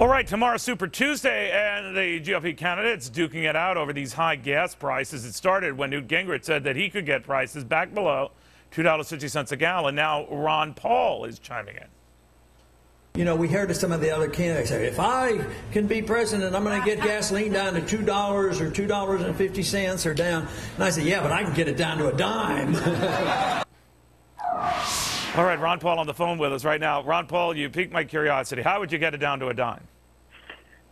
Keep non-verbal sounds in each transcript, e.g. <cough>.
All right, tomorrow Super Tuesday, and the GOP candidates duking it out over these high gas prices. It started when Newt Gingrich said that he could get prices back below $2.50 a gallon. Now Ron Paul is chiming in. You know, we heard some of the other candidates say, if I can be president, I'm going to get gasoline down to $2 or $2.50 or down. And I said, yeah, but I can get it down to a dime. <laughs> All right, Ron Paul on the phone with us right now. Ron Paul, you piqued my curiosity. How would you get it down to a dime?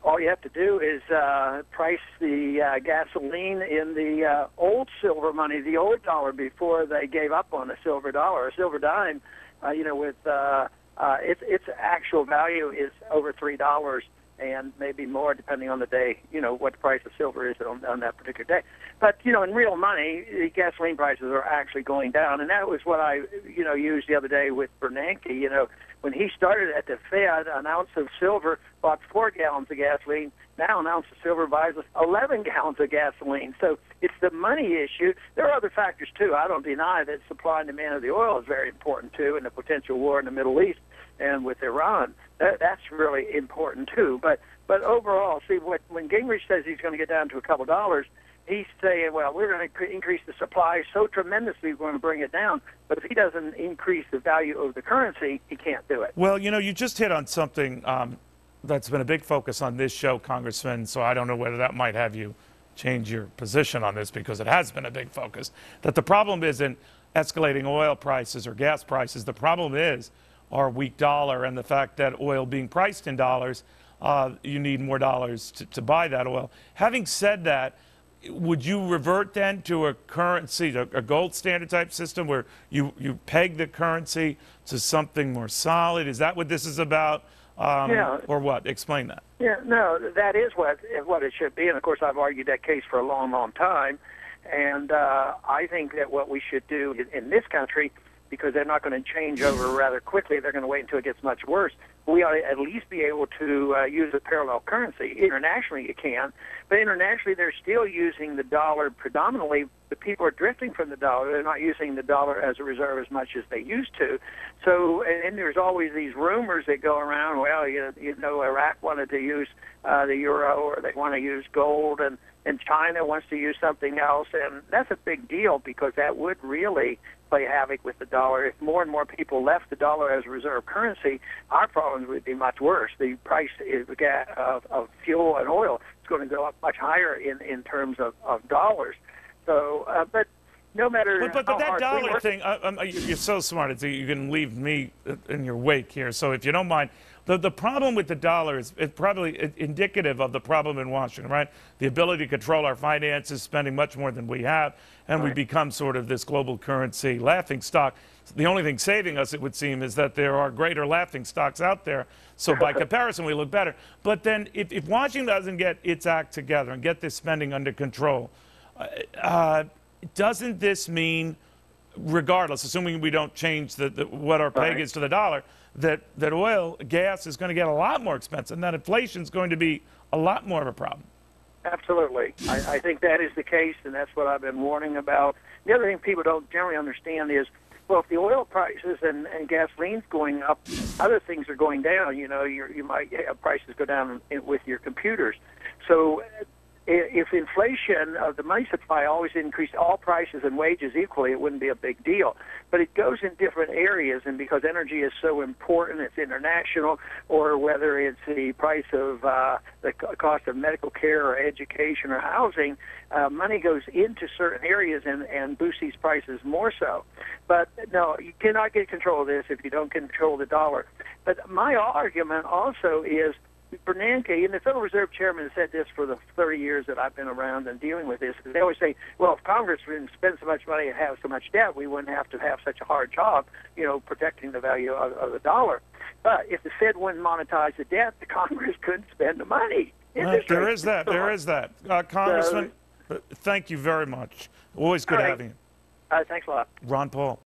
All you have to do is uh, price the uh, gasoline in the uh, old silver money, the old dollar, before they gave up on a silver dollar. A silver dime, uh, you know, with uh, uh, its its actual value is over three dollars and maybe more depending on the day, you know, what the price of silver is on, on that particular day. But, you know, in real money, the gasoline prices are actually going down. And that was what I, you know, used the other day with Bernanke. You know, when he started at the Fed, an ounce of silver bought four gallons of gasoline. Now an ounce of silver buys 11 <laughs> gallons of gasoline. So it's the money issue. There are other factors, too. I don't deny that supply and demand of the oil is very important, too, and the potential war in the Middle East and with Iran. That, that's really important too. But but overall, see what when Gingrich says he's going to get down to a couple dollars, he's saying, well, we're going to increase the supply so tremendously we're going to bring it down. But if he doesn't increase the value of the currency, he can't do it. Well, you know, you just hit on something um, that's been a big focus on this show, Congressman. So I don't know whether that might have you change your position on this because it has been a big focus. That the problem isn't escalating oil prices or gas prices. The problem is our weak dollar and the fact that oil being priced in dollars, uh, you need more dollars to, to buy that oil. Having said that, would you revert then to a currency, a gold standard type system where you, you peg the currency to something more solid? Is that what this is about? Um, yeah. Or what? Explain that. Yeah, no, that is what what it should be. And of course, I've argued that case for a long, long time. And uh, I think that what we should do in, in this country because they're not going to change over rather quickly. They're going to wait until it gets much worse. We ought to at least be able to uh, use a parallel currency. Internationally, you can, but internationally, they're still using the dollar predominantly. The people are drifting from the dollar. They're not using the dollar as a reserve as much as they used to. So, and, and there's always these rumors that go around. Well, you, you know, Iraq wanted to use uh, the euro, or they want to use gold, and and China wants to use something else, and that's a big deal because that would really play havoc with the dollar. If more and more people left the dollar as a reserve currency, our problems would be much worse. The price of, of fuel and oil is going to go up much higher in, in terms of, of dollars. So, uh, but no matter but, but, but that dollar thing, I, I, you're so smart. It's, you can leave me in your wake here. So if you don't mind, the, the problem with the dollar is probably indicative of the problem in Washington, right? The ability to control our finances, spending much more than we have, and right. we become sort of this global currency laughing stock. The only thing saving us, it would seem, is that there are greater laughing stocks out there. So by <laughs> comparison, we look better. But then if, if Washington doesn't get its act together and get this spending under control, uh, uh doesn't this mean, regardless, assuming we don't change the, the what our peg right. is to the dollar, that, that oil, gas is going to get a lot more expensive and that inflation is going to be a lot more of a problem. Absolutely. I, I think that is the case, and that's what I've been warning about. The other thing people don't generally understand is, well, if the oil prices and, and gasoline's going up, other things are going down. You know, you you might have prices go down in, with your computers. So if inflation of the money supply always increased all prices and wages equally, it wouldn't be a big deal. But it goes in different areas, and because energy is so important, it's international, or whether it's the price of uh, the cost of medical care or education or housing, uh, money goes into certain areas and, and boosts these prices more so. But no, you cannot get control of this if you don't control the dollar. But my argument also is Bernanke, and the Federal Reserve Chairman has said this for the 30 years that I've been around and dealing with this. They always say, well, if Congress didn't spend so much money and have so much debt, we wouldn't have to have such a hard job, you know, protecting the value of, of the dollar. But if the Fed wouldn't monetize the debt, the <laughs> Congress couldn't spend the money. Well, there is that. There is that. Uh, Congressman, so, thank you very much. Always good right. having you. Uh, thanks a lot. Ron Paul.